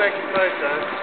make a photo.